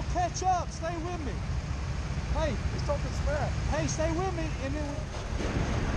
Don't catch up. Stay with me. Hey, He's talking smack. hey, stay with me, and then. We...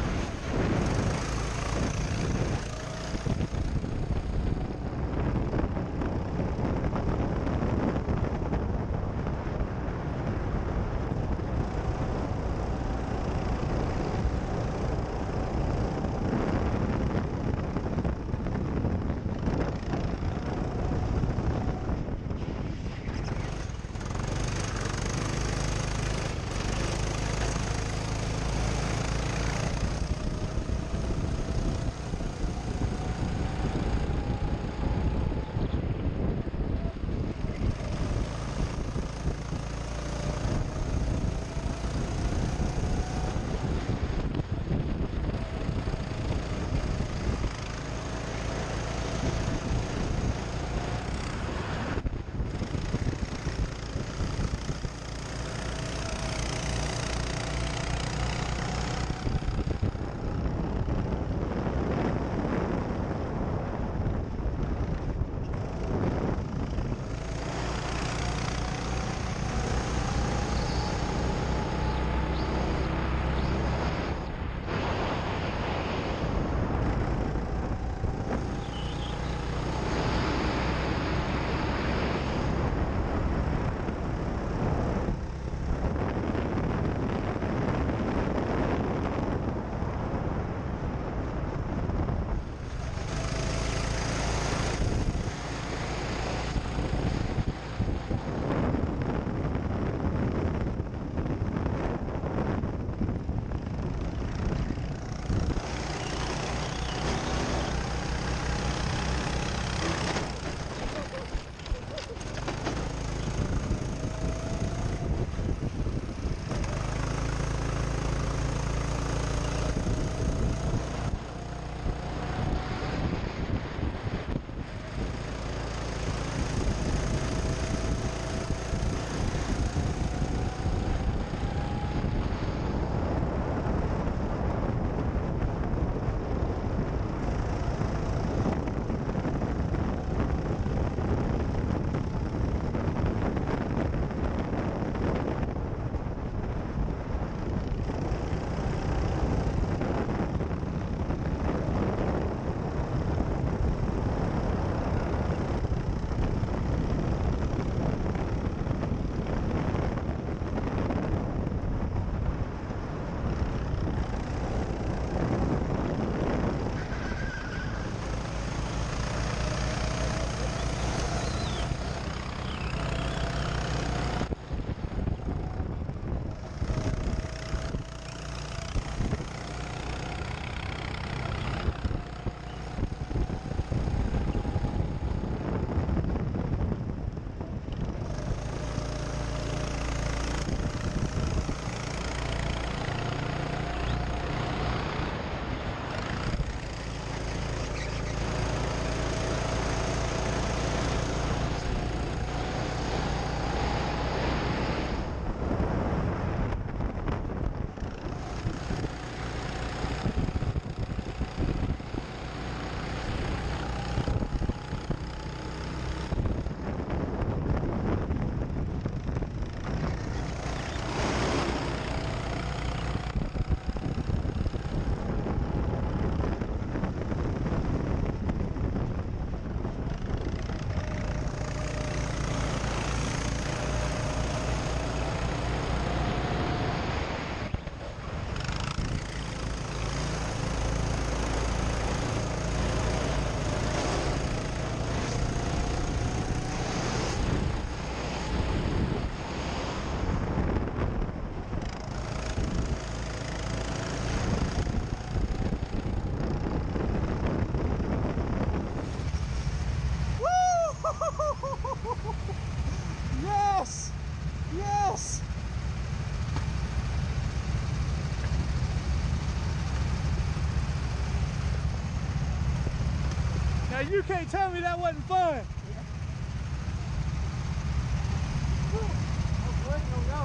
You can't tell me that wasn't fun.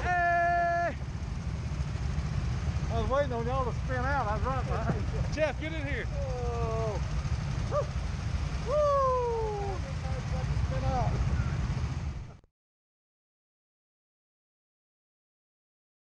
Hey! I was waiting on y'all to spin out. I was right behind you. Jeff, get in here. Oh.